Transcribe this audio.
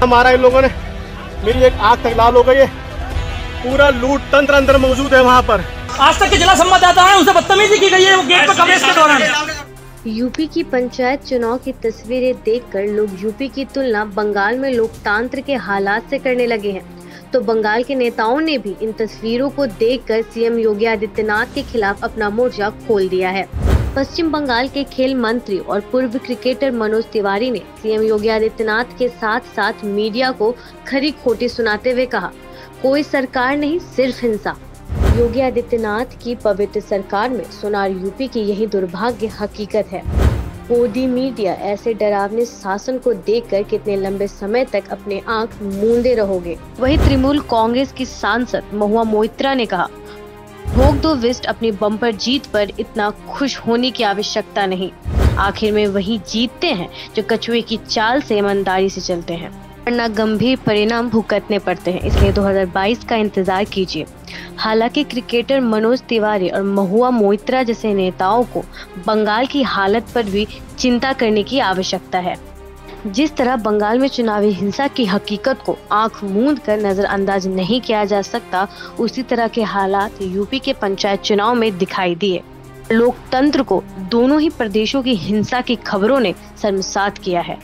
हमारा इन लोगों ने। मेरी एक आग तक लाल हो गई है। पूरा लूट तंत्र अंदर मौजूद है वहाँ पर। आज तक के जिला संवाददाता है उनसे बदतमीजी की गई है वो गेट पर कवरेज के दौरान। यूपी की पंचायत चुनाव की तस्वीरें देखकर लोग यूपी की तुलना बंगाल में लोकतंत्र के हालात से करने लगे हैं। तो बंगाल के नेताओं ने भी इन तस्वीरों को देखकर सीएम योगी आदित्यनाथ के खिलाफ अपना मोर्चा खोल दिया है। पश्चिम बंगाल के खेल मंत्री और पूर्व क्रिकेटर मनोज तिवारी ने सीएम योगी आदित्यनाथ के साथ साथ मीडिया को खरी खोटी सुनाते हुए कहा, कोई सरकार नहीं, सिर्फ़ हिंसा। योगी आदित्यनाथ की पवित्र सरकार में सोनार यूपी की यही दुर्भाग्य हकीकत है। मोदी मीडिया ऐसे डरावने शासन को देखकर कितने लंबे समय तक अपने आँख मूंदे रहोगे। वहीं तृणमूल कांग्रेस की सांसद महुआ मोइत्रा ने कहा भोग दो विस्ट अपनी बम्पर जीत पर इतना खुश होने की आवश्यकता नहीं। आखिर में वही जीतते हैं जो कछुए की चाल से ईमानदारी से चलते हैं। वरना गंभीर परिणाम भुगतने पड़ते हैं। इसलिए 2022 का इंतज़ार कीजिए। हालाँकि क्रिकेटर मनोज तिवारी और महुआ मोइत्रा जैसे नेताओं को बंगाल की हालत पर भी चिंता करने की आवश्यकता है। जिस तरह बंगाल में चुनावी हिंसा की हकीकत को आँख मूंद कर नजरअंदाज नहीं किया जा सकता, उसी तरह के हालात यूपी के पंचायत चुनाव में दिखाई दिए। लोकतंत्र को दोनों ही प्रदेशों की हिंसा की खबरों ने शर्मसात किया है।